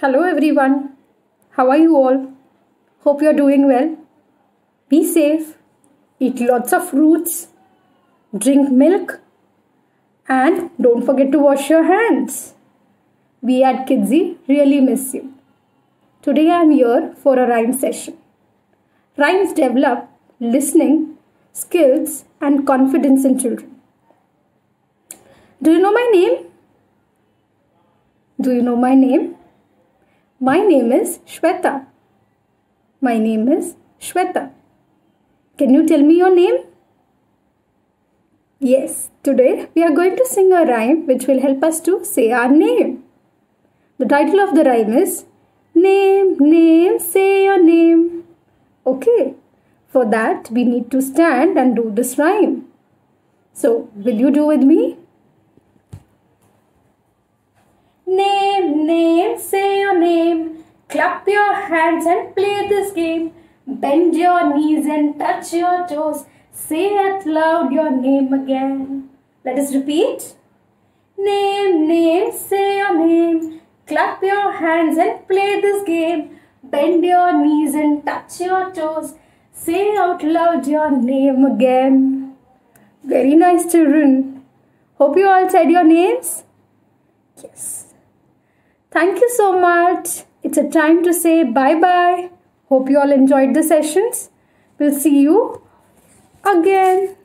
Hello everyone. How are you all? Hope you're doing well. Be safe. Eat lots of fruits. Drink milk. And don't forget to wash your hands. We at Kidzee really miss you. Today I am here for a rhyme session. Rhymes develop listening, skills, and confidence in children. Do you know my name? Do you know my name? My name is Shweta. My name is Shweta. Can you tell me your name? Yes, today we are going to sing a rhyme which will help us to say our name. The title of the rhyme is Name, Name, Say Your Name. Okay, for that we need to stand and do this rhyme. So, will you do with me? Clap your hands and play this game. Bend your knees and touch your toes. Say out loud your name again. Let us repeat. Name, name, say your name. Clap your hands and play this game. Bend your knees and touch your toes. Say out loud your name again. Very nice, children. Hope you all said your names. Yes. Thank you so much. It's a time to say bye bye. Hope you all enjoyed the sessions. We'll see you again.